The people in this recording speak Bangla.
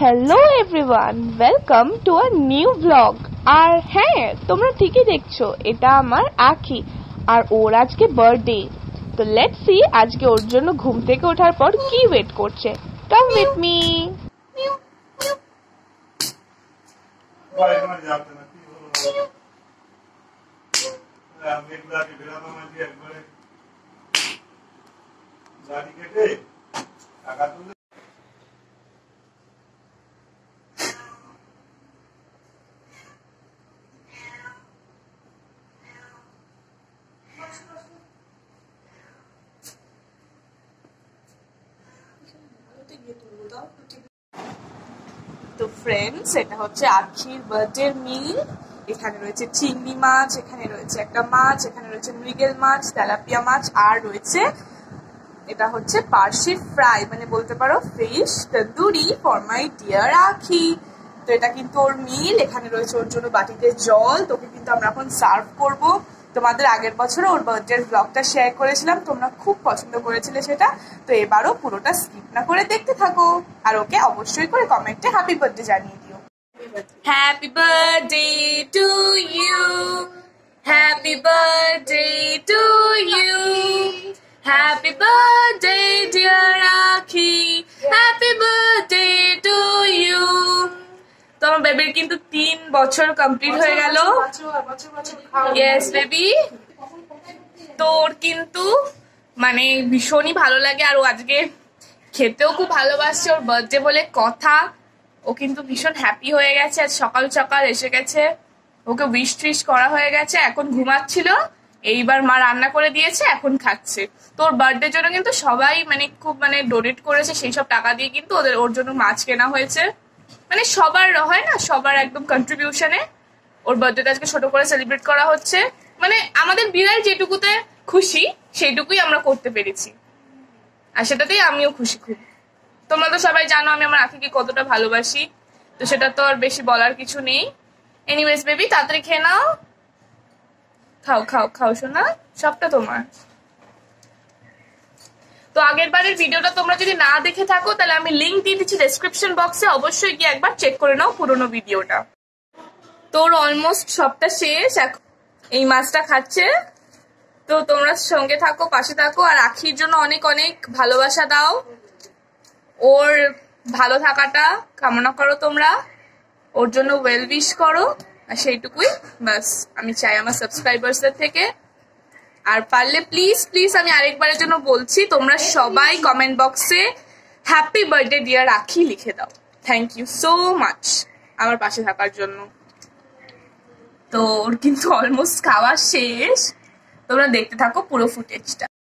Hello everyone welcome to a new blog আর হ্যাঁ তোমরা ঠিকই দেখছ, এটা আমার আখি, আর ওর আজকে বার্থডে তো লেটস সি আজকে ওর জন্য ঘুম থেকে ওঠার পর কি ওয়েট করছে। কাম উইথ মি তো ফ্রেন্ডস এটা হচ্ছে আখির বার্থডে মিল। এখানে রয়েছে চিংড়ি মাছ, এখানে রয়েছে একটা মাছ, এখানে রয়েছে মৃগেল মাছ, তেলাপিয়া মাছ, আর রয়েছে এটা হচ্ছে পার্সি ফ্রাই মানে বলতে পারো fish tandoori for my dear Akhi. তো এটা কিন্তু ওর মিল, এখানে রয়েছে ওর জন্য বাটিতে জল, তোকে কিন্তু আমরা এখন সার্ভ করব। তোমাদের আগের বছরও ওর বার্থডে ব্লগটা শেয়ার করেছিলাম, তোমরা খুব পছন্দ করেছিলে সেটা। তো এবারও পুরোটা স্কিপ না করে দেখতে থাকো, আর ওকে অবশ্যই করে কমেন্টে হ্যাপি বার্থডে জানিয়ে দিও। Happy birthday to you happy birthday to you happy birthday বেবির কিন্তু তিন বছর কমপ্লিট হয়ে গেল। ইয়েস বেবি তোর কিন্তু মানে ভীষণই ভালো লাগে। আর ও আজকে খেতেও খুব ভালোবাসছে। ওর বার্থডে বলে কথা। ও কিন্তু ভীষণ হ্যাপি হয়ে গেছে। আজ সকাল সকাল এসে গেছে। ওকে উইশ ট্রিশ করা হয়ে গেছে। এখন ঘুমাচ্ছিল। এইবার মা রান্না করে দিয়েছে। এখন খাচ্ছে। তোর বার্থডের জন্য কিন্তু সবাই মানে খুব মানে ডোনেট করেছে। সেই সব টাকা দিয়ে কিন্তু ওদের ওর জন্য মাছ কেনা হয়েছে। মানে সবার, হয় না, সবার একদম কন্ট্রিবিউশনে ওর বার্থডেটা আজকে ছোট করে সেলিব্রেট করা হচ্ছে। মানে আমাদের বিড়াল যেটুকুতে খুশি, সেইটুকুই আমরা করতে পেরেছি। আর সেটাতেই আমিও খুশি খুব। তোমরা তো সবাই জানো আমি আমার আঁকিকে কতটা ভালোবাসি। তো সেটা তো আর বেশি বলার কিছু নেই। এনিওয়েজ বেবি তাড়াতাড়ি খেয়ে নাও। খাও খাও খাও শোনা সবটা তোমার। তো আগের বারের ভিডিওটা তোমরা যদি না দেখে থাকো, তাহলে আমি লিঙ্ক দিয়ে দিচ্ছি ডেসক্রিপশন বক্সে অবশ্যই গিয়ে একবার চেক করে নাও পুরোনো ভিডিওটা। তোর অলমোস্ট সবটা শেষ। এই মাছটা খাচ্ছে। তো তোমরা সঙ্গে থাকো, পাশে থাকো। আর আখির জন্য অনেক অনেক ভালোবাসা দাও। ওর ভালো থাকাটা কামনা করো তোমরা। ওর জন্য ওয়েল উইশ করো। আর সেইটুকুই। ব্যাস, আমি চাই আমার সাবস্ক্রাইবার্সদের থেকে। আর পারলে প্লিজ প্লিজ আমি আরেকবারের জন্য বলছি তোমরা সবাই কমেন্ট বক্সে হ্যাপি বার্থডে ডিয়ার রাখি লিখে দাও। থ্যাংক ইউ সো মাচ আমার পাশে থাকার জন্য। তো ওর কিন্তু অলমোস্ট খাওয়া শেষ। তোমরা দেখতে থাকো পুরো ফুটেজটা